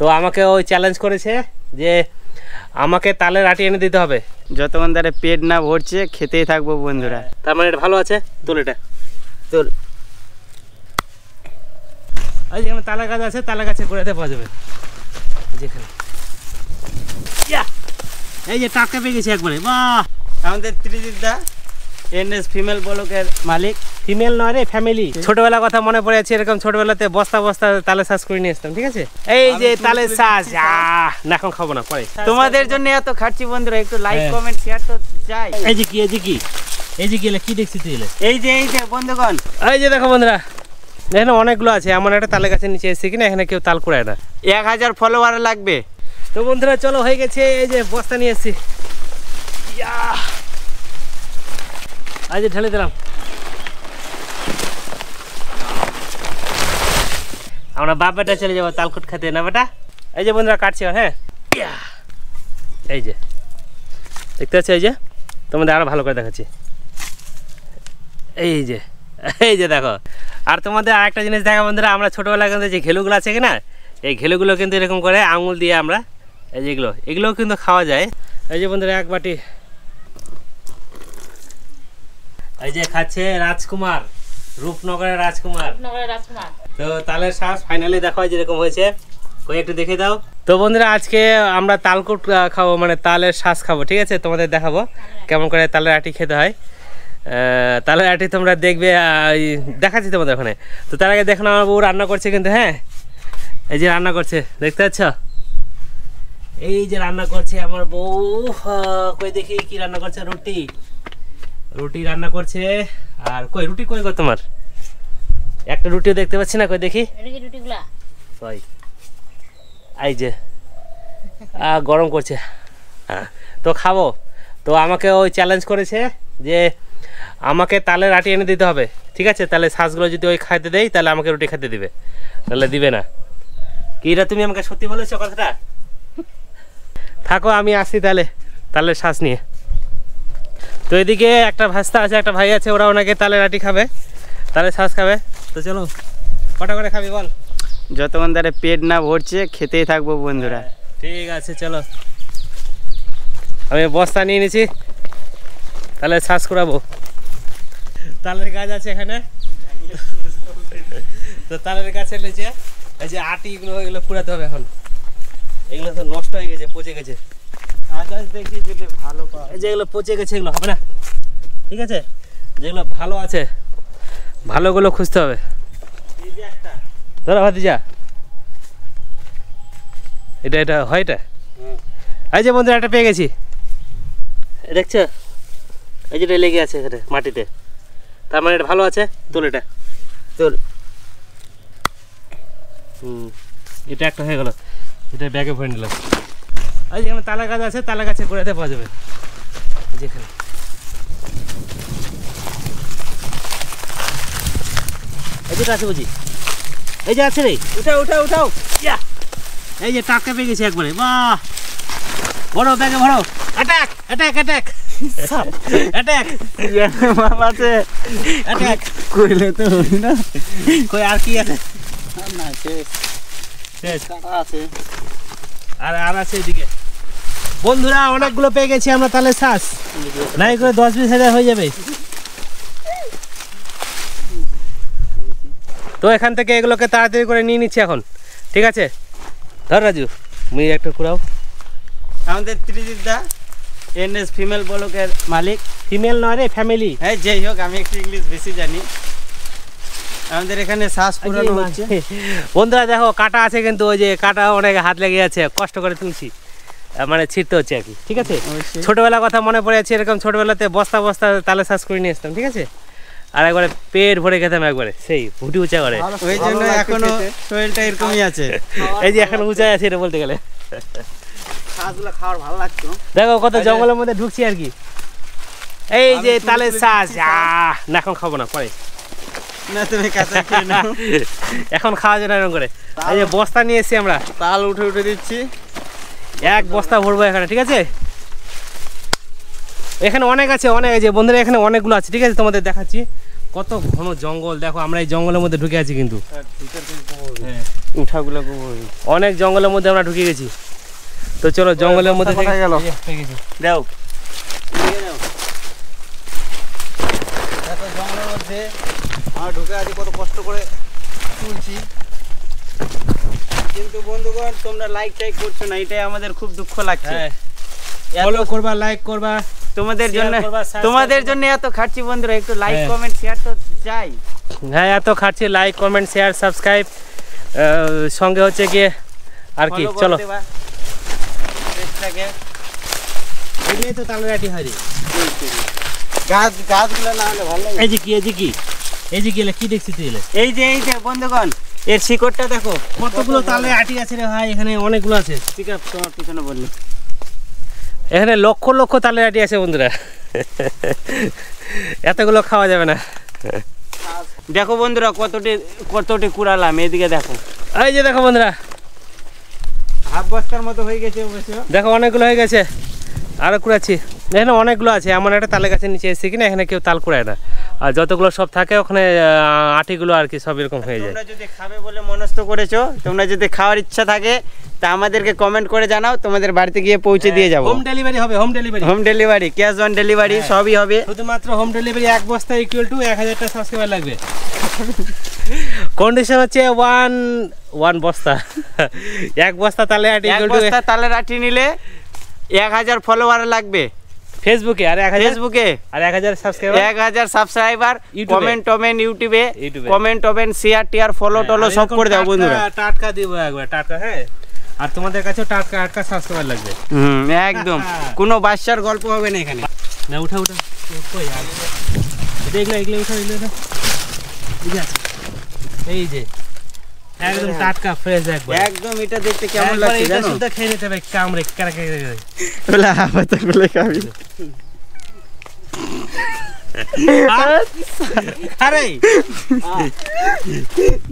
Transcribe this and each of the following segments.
তো আমাকে ওই চ্যালেঞ্জ করেছে যে আমাকে তালের আটি এনে দিতে হবে। যতক্ষণ ধরে পেট না ভরছে খেতেই থাকব বন্ধুরা। তার মানে এটা ভালো আছে? তোল এটা। তোল। এই যেখানে তালা গাছ আছে তালা গাছে ঘোরাতে পাওয়া যাবে। যেখানে এই যে টাটকা পেয়ে গেছি একবারে বাহ! আমাদের ত্রিজিৎ দা এনএস ফিমেল বলকের মালিক। ফিমেল নয় রে ফ্যামিলি। ছোটবেলা কথা মনে পড়ে আছে এরকম ছোটবেলাতে বস্তা বস্তা তালে শ্বাস করে নিয়ে আসতাম ঠিক আছে? এই যে তালে শ্বাস না এখন খাব না পরে। তোমাদের জন্য এত খাচ্ছি বন্ধুরা একটু লাইক। কমেন্ট শেয়ার তো চাই এই যে কি এই যে কি? এই যে এলে কি দেখছি তুই এই যে এই যে বন্ধুগণ। এই যে দেখো বন্ধুরা এখানে অনেকগুলো আছে এমন একটা তালে গাছের নিচে এসেছে কিনা এখানে কেউ তাল কুড়ায় না। এক হাজার ফলোয়ার লাগবে। তো বন্ধুরা চলো হয়ে গেছে এই যে বস্তা নিয়ে এসেছি। ইয়া! যে ঢেলে দিলাম। আমরা বাপ বেটা চলে যাব, তালকুট খেতে, না বেটা? এই যে বন্ধুরা, কাটছি হ্যাঁ? এই যে, দেখতে পাচ্ছি এই যে? তোমাদের আরও ভালো করে দেখাচ্ছি। এই যে এই যে দেখো। আর তোমাদের আরেকটা জিনিস দেখা, বন্ধুরা, আমরা ছোটোবেলায় কিন্তু যে ঘেলুগুলো আছে কিনা, এই ঘেলুগুলো কিন্তু এরকম করে আঙুল দিয়ে আমরা, এই যেগুলো এগুলোও কিন্তু খাওয়া যায়। এই যে বন্ধুরা, এক বাটি এই যে খাচ্ছে রাজকুমার রূপনগরের রাজকুমার। রাজকুমার। তো তালের শ্বাস ফাইনালি দেখো যেরকম হয়েছে। কই একটু দেখে দাও। তো বন্ধুরা আজকে আমরা তালকুট খাব মানে তালের শ্বাস খাব ঠিক আছে? তোমাদের দেখাবো কেমন করে তালের আটি খেতে হয়। তালের আটি তোমরা দেখবে দেখাচ্ছি তোমাদের ওখানে। তো তার আগে দেখো আমার বউ রান্না করছে কিন্তু হ্যাঁ? এই যে রান্না করছে দেখতে পাচ্ছ? এই যে রান্না করছে আমার বউ কই দেখি কি রান্না করছে রুটি। রুটি রান্না করছে। আর কই রুটি কই গো তোমার? একটা রুটিও দেখতে পাচ্ছি না কই দেখি। কই? এই যে গরম করছে। হ্যাঁ, তো খাব। তো আমাকে ওই চ্যালেঞ্জ করেছে যে আমাকে তালে রাটি এনে দিতে হবে ঠিক আছে? তাহলে শ্বাসগুলো যদি ওই খাইতে দেই তাহলে আমাকে রুটি খেতে দিবে। তাহলে দিবে না। কি এটা তুমি আমাকে সত্যি বলেছ কথাটা? থাকো আমি আসি তাহলে তালের শ্বাস নিয়ে। তো এদিকে একটা ভাস্তা আছে একটা ভাই আছে ওরা ওনাকে তালের আটি খাবে তালে শ্বাস খাবে। তো চলো কটা করে খাবি বল? যতক্ষণ ধরে পেট না ভরছে খেতেই থাকব বন্ধুরা। ঠিক আছে চলো। আমি বস্তা নিয়ে নিয়েছি তাহলে শ্বাস করাবো তালের গাছ আছে এখানে। তো তালের গাছের নিচে এই যে আটি এগুলো কুড়াতে হবে এখন। এগুলো তো নষ্ট হয়ে গেছে পচে গেছে। আদার্স দেখি যদি ভালো পাওয়া এই যে পচে গেছে এগুলো হবে না। ঠিক আছে? যেগুলো ভালো আছে ভালোগুলো খুঁজতে হবে। ধরো ভাতিজা। এটা এটা হয় এটা? এই যে বন্ধুরা একটা পেয়ে গেছি। দেখছ? এই যেটা লেগে আছে এখানে মাটিতে। তার মানে এটা ভালো আছে? তোল এটা। তোল। হুম। এটা একটা হয়ে গেল। এটা ব্যাগে ভরে নিলাম। এই যেখানে তালা গাছ আছে তালা গাছে ঘোরাতে পাওয়া যাবে। যেখানে যেটা আছে বুঝি? এই যে আছে রে। উঠাও উঠাও উঠাও। ইয়া! এই যে টাটকা পেয়ে গেছি একবারে। বাহ! বড় ব্যাগে ভরো। অ্যাটাক অ্যাটাক অ্যাটাক অ্যাটাক মাল আছে। অ্যাটাক কইলে তো হই না। কই আর কি আছে? না শেষ। শেষ। টাকা আছে। আর আর আছে এদিকে। বন্ধুরা অনেকগুলো পেয়ে গেছি আমরা তাহলে শ্বাস নাই করে দশ বিশ হাজার হয়ে যাবে। তো এখান থেকে এগুলোকে তাড়াতাড়ি করে নিয়ে নিচ্ছি এখন। ঠিক আছে? ধর রাজু মুই একটা কুড়াও। আমাদের ত্রিজিৎ দা এনএস ফিমেল বলকের মালিক। ফিমেল নয় রে ফ্যামিলি। হ্যাঁ যেই হোক আমি একটু ইংলিশ বেশি জানি। আমাদের এখানে শ্বাস পুরানো হচ্ছে। বন্ধুরা দেখো কাটা আছে কিন্তু ওই যে কাটা অনেক হাত লেগে আছে কষ্ট করে তুলছি। মানে ছিটতে হচ্ছে আর কি ঠিক আছে। ছোটবেলার কথা মনে পড়ে আছে এরকম ছোটবেলাতে বস্তা বস্তা তালে শ্বাস করে নিয়ে আসতাম ঠিক আছে? আর একবারে পেট ভরে খেতাম একবারে সেই ভুটি উঁচা করে। ওই জন্য এখনও শরীরটা এরকমই আছে। এই যে এখন উঁচায় আছে এটা বলতে গেলে। দেখো কত জঙ্গলের মধ্যে ঢুকছি আর কি। এই যে তালের শ্বাস আহ, না এখন খাব না পরে। এখন খাওয়া যায় না এরকম করে। এই যে বস্তা নিয়ে এসেছি আমরা। তাল উঠে উঠে দিচ্ছি। এক বস্তা ভরবো এখানে ঠিক আছে? এখানে অনেক আছে অনেক আছে। বন্ধুরা এখানে অনেকগুলো আছে ঠিক আছে? তোমাদের দেখাচ্ছি। কত ঘন জঙ্গল দেখো আমরা এই জঙ্গলের মধ্যে ঢুকে আছি কিন্তু। হ্যাঁ উঠাগুলো অনেক জঙ্গলের মধ্যে আমরা ঢুকে গেছি। তো চলো জঙ্গলের মধ্যে গেল? দেখো জঙ্গলের মধ্যে আমরা ঢুকে আছি কত কষ্ট করে তুলছি। কিন্তু বন্ধুগণ তোমরা লাইক টাইক করছ না এটাই আমাদের খুব দুঃখ লাগছে। হ্যাঁ। ফলো করবা লাইক করবা তোমাদের জন্য তোমাদের জন্য এত খাচ্ছি বন্ধুরা একটু লাইক হ্যাঁ। কমেন্ট শেয়ার তো চাই হ্যাঁ এত খাচ্ছি লাইক কমেন্ট শেয়ার সাবস্ক্রাইব সঙ্গে হচ্ছে গিয়ে আর কি চলো। এমনি তো হয় রে। গাছ গাছগুলো না হলে ভালো এই যে কি এই যে কি এই যে কি দেখছি তুই এই যে এই যে বন্ধুগণ এর শিকড়টা দেখো। কতগুলো তালে আটি আছে রে ভাই? এখানে অনেকগুলো আছে। ঠিক আছে তোমার পিছনে বললি। এখানে লক্ষ লক্ষ তালের আটি আছে বন্ধুরা। এতগুলো খাওয়া যাবে না। দেখো বন্ধুরা কতটি কতটি কুড়ালাম এদিকে দেখো। এই যে দেখো বন্ধুরা। হাফ বস্তার মতো হয়ে গেছে দেখো অনেকগুলো হয়ে গেছে। আরও কুড়াচ্ছি। এখানে অনেকগুলো আছে। এমন একটা তালে গাছের নিচে এসেছি কিনা এখানে কেউ তাল কুড়ায় না। আর যতগুলো সব থাকে ওখানে আটিগুলো আর কি সব এরকম হয়ে যায়। তোমরা যদি খাবে বলে মনস্থ করেছ তোমরা যদি খাওয়ার ইচ্ছা থাকে তা আমাদেরকে কমেন্ট করে জানাও তোমাদের বাড়িতে গিয়ে পৌঁছে দিয়ে যাব। হোম ডেলিভারি হবে home delivery home delivery cash on delivery হ্যাঁ। সবই হবে। শুধুমাত্র হোম ডেলিভারি এক বস্তা ইকুয়াল টু এক হাজারটা সাবস্ক্রাইবার লাগবে। কন্ডিশন হচ্ছে ওয়ান ওয়ান বস্তা। এক বস্তা তাহলে এক ইকুয়াল টু বস্তা তালের আটি নিলে এক হাজার ফলোয়ার লাগবে। ফেসবুকে আর এক হাজার ফেসবুকে? আর এক হাজার সাবস্ক্রাইবার এক হাজার সাবস্ক্রাইবার ইউটিউবে। কমেন্ট টমেন্ট ইউটিউবে ইউটিউবে। কমেন্ট টমেন্ট শেয়ার টিয়ার ফলো টলো সব করে দাও বন্ধুরা। টাটকা দিব একবার টাটকা হ্যাঁ? আর তোমাদের কাছেও টাটকা টাটকা সাবস্ক্রাইবার লাগবে। হুম একদম। কোনো বাচ্চার গল্প হবে না এখানে। না উঠা উঠা। কই আর দেখ না এগুলো উঠা এগুলো। এই যে। একদম টাটকা ফ্রেশ একবার। একদম এটা দেখতে কেমন লাগছে এটা শুদ্ধ খেয়ে নিতে হবে কামড়ে কারা কারা ওলা হাফাতা গুলো খাবি। আরে!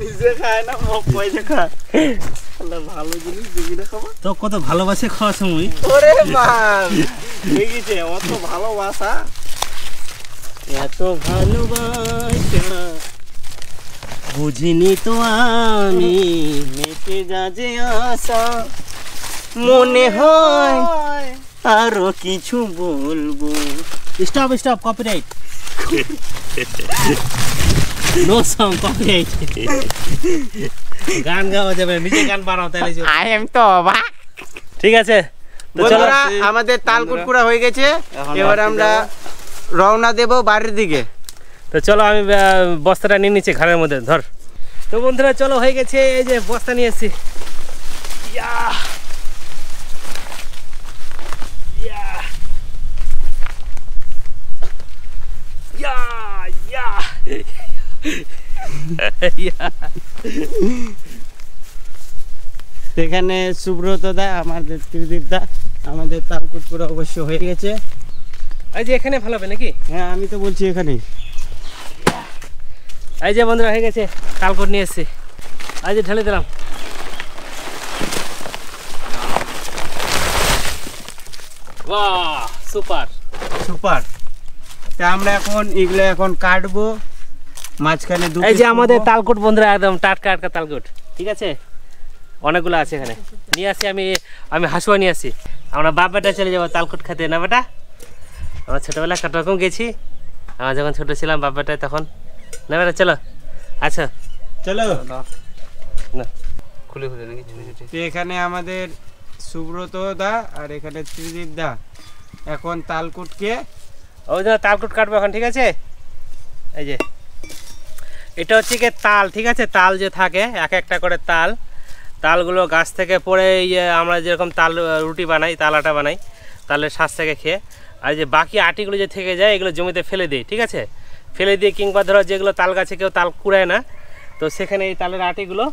নিজে খায় না মক পয়সা খায়। ভালো জিনিস দিবি না খাবার তো কত ভালোবাসে খাওয়া সময়? ওরে দেখিছে অত ভালোবাসা। এত ভালোবাসা। বুঝিনি তো আমি মেটে যা যে আশা। মনে হয় আরও কিছু বলব। Stop stop copyright no song copyright গান গাওয়া যাবে নিজে গান বানাও তাহলে আই এম তো অবাক। ঠিক আছে। বন্ধুরা আমাদের তাল কুটকুড়া হয়ে গেছে। এবার আমরা রওনা দেব বাড়ির দিকে। তো চলো আমি বস্তাটা নিয়ে নিচ্ছি ঘরের মধ্যে ধর তো বন্ধুরা চলো হয়ে গেছে এই যে বস্তা নিয়ে এসেছি ইয়া! ইয়া! ইয়া! ইয়া! ইয়া! সেখানে সুব্রত দা আমাদের ত্রিদীপ দা আমাদের তাল কুটকুড়া অবশ্য হয়ে গেছে এই যে এখানে ভালো হবে নাকি হ্যাঁ আমি তো বলছি এখানে এই যে বন্ধুরা হয়ে গেছে। কালকট নিয়ে এসেছি। এই যে ঢেলে দিলাম। বাহ সুপার। সুপার। তা আমরা এখন এগুলো এখন কাটবো। মাঝখানে এই যে আমাদের তালকুট বন্ধুরা একদম টাটকা টাটকা তালকুট। ঠিক আছে? অনেকগুলো আছে এখানে। নিয়ে আসি আমি আমি হাসুয়া নিয়ে আসি। আমরা বাপ বেটা চলে যাব তালকুট খেতে না বেটা? আমরা রকম গেছি। আমরা যখন ছোটো ছিলাম বাপ বেটায় তখন না বেটা চলো। আচ্ছা। চলো। না। খুলে খুলে নাকি? ছোটো ছোটো তো এখানে আমাদের সুব্রত দা আর এখানে ত্রিদীপ দা। এখন তালকুটকে ওই জন্য তালকুট কাটবো এখন ঠিক আছে? এই যে। এটা হচ্ছে কি তাল ঠিক আছে? তাল যে থাকে এক একটা করে তাল। তালগুলো গাছ থেকে পড়ে ইয়ে আমরা যেরকম তাল রুটি বানাই তাল আটা বানাই তালের শ্বাস থেকে খেয়ে। আর যে বাকি আটিগুলো যে থেকে যায় এগুলো জমিতে ফেলে দিই ঠিক আছে? ফেলে দিয়ে কিংবা ধরো যেগুলো তাল গাছে কেউ তাল কুড়ায় না, তো সেখানে এই তালের আটিগুলো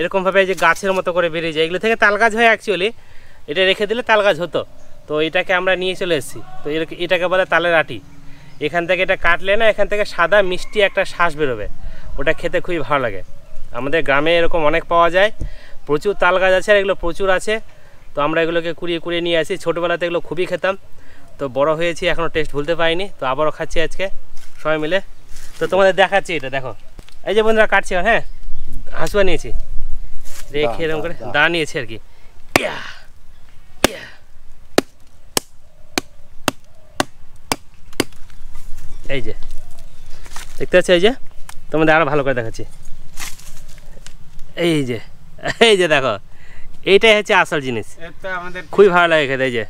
এরকমভাবে এই যে গাছের মতো করে বেরিয়ে যায়। এগুলো থেকে তাল গাছ হয় অ্যাকচুয়ালি এটা রেখে দিলে তাল গাছ হতো। তো এটাকে আমরা নিয়ে চলে এসেছি। তো এটাকে বলে তালের আটি। এখান থেকে এটা কাটলে না, এখান থেকে সাদা মিষ্টি একটা শ্বাস বেরোবে। ওটা খেতে খুবই ভালো লাগে। আমাদের গ্রামে এরকম অনেক পাওয়া যায়। প্রচুর তাল গাছ আছে আর এগুলো প্রচুর আছে। তো আমরা এগুলোকে কুড়িয়ে কুড়িয়ে নিয়ে আসি। ছোটোবেলাতে এগুলো খুবই খেতাম। তো বড় হয়েছি এখনও টেস্ট ভুলতে পারিনি। তো আবারও খাচ্ছি আজকে। সবাই মিলে। তো তোমাদের দেখাচ্ছি এটা দেখো। এই যে বন্ধুরা কাটছে হ্যাঁ? হাঁসুয়া নিয়েছি। রেখে এরকম করে দা। দাঁড়িয়েছে আর কি। এই যে দেখতে পাচ্ছি এই যে? তোমাদের আরও ভালো করে দেখাচ্ছি। এই যে এই যে দেখো এইটাই হচ্ছে আসল জিনিস। এটা আমাদের খুবই ভালো লাগে খেতে এই যে।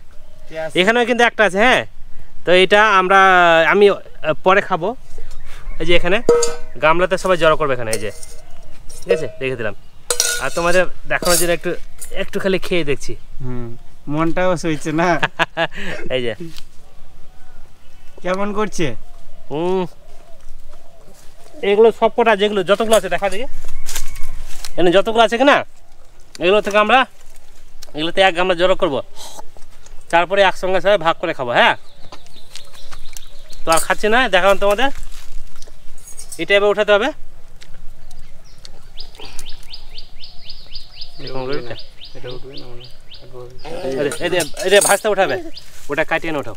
এখানেও কিন্তু একটা আছে হ্যাঁ? তো এটা আমরা আমি পরে খাব। এই যে এখানে গামলাতে সবাই জড়ো করবে এখানে এই যে। ঠিক আছে? রেখে দিলাম। আর তোমাদের দেখানোর জন্য একটু একটু খালি খেয়ে দেখছি। হুম মনটাও সইছে না? এই যে। কেমন করছে? হুম এগুলো সব কটা যেগুলো যতগুলো আছে দেখা দেখি। এখানে যতগুলো আছে কিনা এগুলো থেকে আমরা এগুলোতে এক গামলা জড়ো করব। তারপরে একসঙ্গে সবাই ভাগ করে খাব হ্যাঁ? আর খাচ্ছি না দেখালাম তোমাদের। এটা এবার উঠাতে হবে। ভাজটা উঠাবে ওটা কাটিয়ে না ওঠাও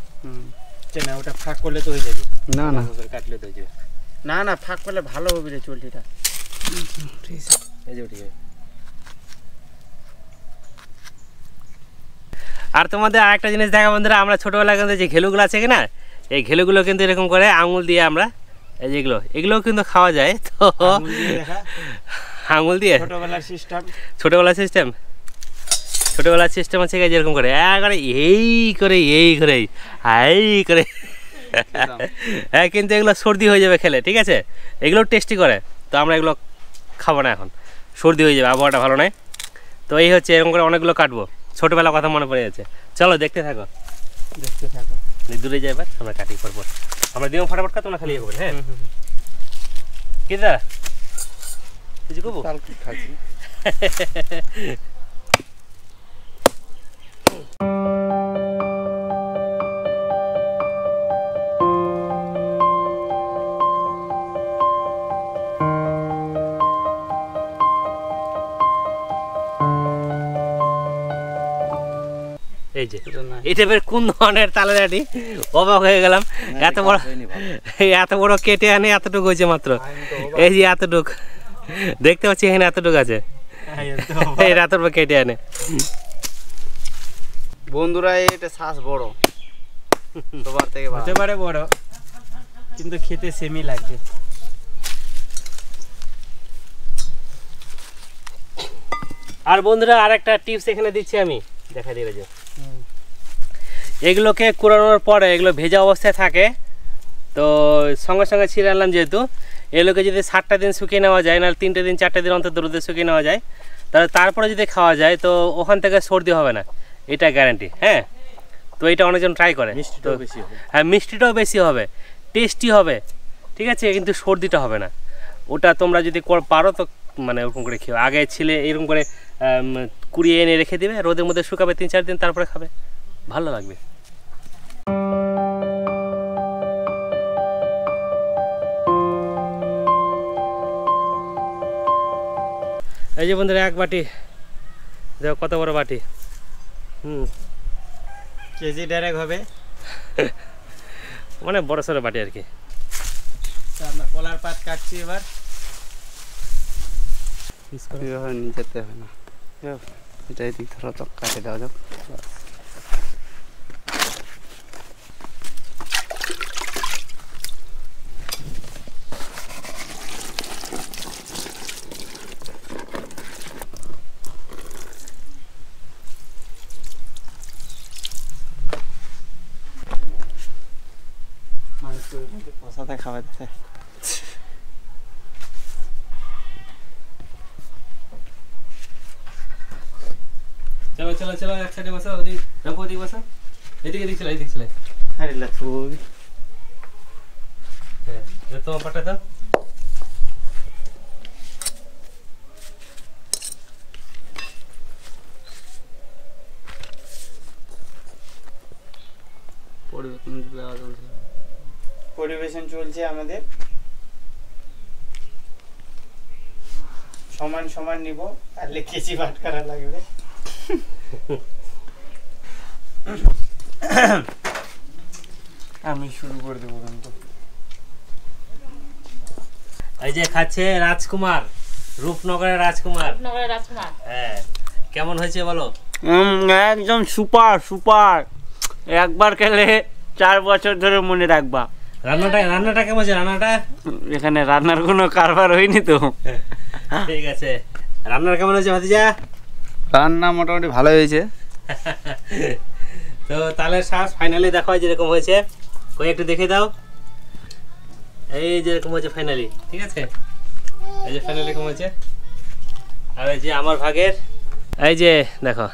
না ওটা ফাঁক করলে তো হয়ে যাবে। না না। কাটলে তো হয়ে যাবে। না না ফাঁক করলে ভালো হবে রে চুলটিটা। এই যে উঠে গেছে। আর তোমাদের আরেকটা জিনিস দেখা বন্ধুরা আমরা ছোটোবেলায় কিন্তু যে ঘেলুগুলো আছে কি না এই ঘেলুগুলো কিন্তু এরকম করে আঙুল দিয়ে আমরা এই যেগুলো এগুলোও কিন্তু খাওয়া যায় তো আঙুল দিয়ে ছোটবেলার সিস্টেম ছোটোবেলার সিস্টেম ছোটোবেলার সিস্টেম আছে যেরকম করে একবারে এই করে এই করে এই করে। হ্যাঁ কিন্তু এগুলো সর্দি হয়ে যাবে খেলে ঠিক আছে? এগুলো টেস্টি করে তো আমরা এগুলো খাব না এখন। সর্দি হয়ে যাবে আবহাওয়াটা ভালো নয়। তো এই হচ্ছে এরকম করে অনেকগুলো কাটবো। ছোটোবেলার কথা মনে পড়ে যাচ্ছে। চলো দেখতে থাকো। দেখতে থাকো। দূরে যাই এবার আমরা কাটি পরবো আমরা দিও ফটাফট কাটো না খালি ইয়ে করবে হ্যাঁ কি দাদা কিছু করব তাল খাচ্ছি এই যে এটা বের কোন ধরনের তালের আটি অবাক হয়ে গেলাম। এত বড় এই এত বড় কেটে আনে এতটুকু হয়েছে মাত্র। এই যে এতটুক। দেখতে পাচ্ছি এখানে এতটুকু আছে। এই এতটুকু কেটে আনে। বন্ধুরা এটা শ্বাস বড়। সবার থেকে হতে পারে বড় কিন্তু খেতে সেমই লাগবে। আর বন্ধুরা আর একটা টিপস এখানে দিচ্ছি আমি। দেখা দিবে যে। এগুলোকে কুড়ানোর পরে এগুলো ভেজা অবস্থায় থাকে। তো সঙ্গে সঙ্গে ছিঁড়ে আনলাম যেহেতু। এগুলোকে যদি সাতটা দিন শুকিয়ে নেওয়া যায় না তিনটে দিন চারটে দিন অন্তত রোদে শুকিয়ে নেওয়া যায়। তাহলে তারপরে যদি খাওয়া যায় তো ওখান থেকে সর্দি হবে না। এটা গ্যারান্টি হ্যাঁ? তো এটা অনেকজন ট্রাই করে। মিষ্টিটাও বেশি হবে। হ্যাঁ মিষ্টিটাও বেশি হবে। টেস্টি হবে। ঠিক আছে? কিন্তু সর্দিটা হবে না। ওটা তোমরা যদি পারো তো মানে ওরকম করে খেও আগে ছিলে এরকম করে কুড়িয়ে এনে রেখে দিবে। রোদের মধ্যে শুকাবে তিন চার দিন তারপরে খাবে। ভালো লাগবে। এই যে বন্ধুরা এক বাটি। দেখো কত বড় বাটি। হুম। কেজি ডাইরেক্ট হবে। মানে বড় সড়ো বাটি আর কি। তা আমরা কলার পাত কাটছি এবার। যেতে হবে না? এটা এদিক ধরো তো কাটে দেওয়া যাক। কষাতে খাওয়াতে চলো চলো চলো এক সাইডে বসো ওদিক রাখো ওদিক বসো এদিকে এদিক চলে এদিক চলে আরে লাথু হ্যাঁ তোমার পাটা দাও পরিবেশন চলছে আমাদের। সমান সমান নিব তাহলে কেচি ভাট করা লাগবে। আমি শুরু করে দেবো কিন্তু। এই যে খাচ্ছে রাজকুমার রূপনগরের রাজকুমার। নগরের রাজকুমার। হ্যাঁ কেমন হয়েছে বলো? উম, একদম সুপার সুপার। একবার খেলে চার বছর ধরে মনে রাখবা। রান্নাটা রান্নাটা কেমন হয়েছে? রান্নাটা? এখানে রান্নার কোনো কারবার হয়নি তো। ঠিক আছে। রান্নার কেমন হয়েছে ভাতিজা? রান্না মোটামুটি ভালো হয়েছে। তো তালের শ্বাস ফাইনালি দেখো যেরকম হয়েছে। কই একটু দেখে দাও। এই যেরকম হয়েছে ফাইনালি ঠিক আছে? এই যে ফাইনালি এরকম হয়েছে? আর এই যে আমার ভাগের এই যে দেখো।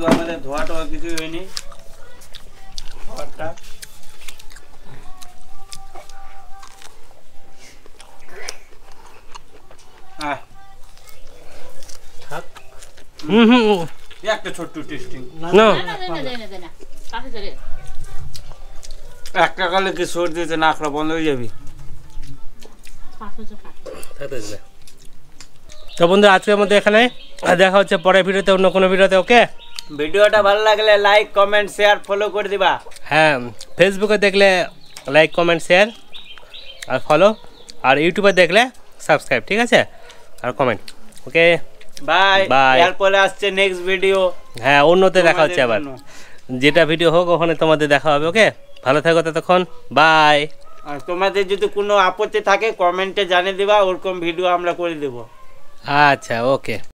কিন্তু আমাদের ধোয়া টোয়া কিছুই হয়নি। খাবারটা একটা ছোট্ট টেস্টিং। না না না। না না না একটা কালে কি সর্দিতে নাকড়া বন্ধ হয়ে যাবি। তো বন্ধু আজকের মধ্যে এখানে দেখা হচ্ছে পরের ভিডিওতে অন্য কোনো ভিডিওতে ওকে? ভিডিওটা ভালো লাগলে লাইক কমেন্ট শেয়ার ফলো করে দিবা। হ্যাঁ ফেসবুকে দেখলে লাইক কমেন্ট শেয়ার আর ফলো আর ইউটিউবে দেখলে সাবস্ক্রাইব ঠিক আছে? আর কমেন্ট ওকে বাই বাই এরপরে আসছে নেক্সট ভিডিও হ্যাঁ অন্যতে দেখা হচ্ছে আবার। যেটা ভিডিও হোক ওখানে তোমাদের দেখা হবে ওকে ভালো থাকো ততক্ষণ বাই আর তোমাদের যদি কোনো আপত্তি থাকে কমেন্টে জানিয়ে দিবা ওরকম ভিডিও আমরা করে দেবো। আচ্ছা ওকে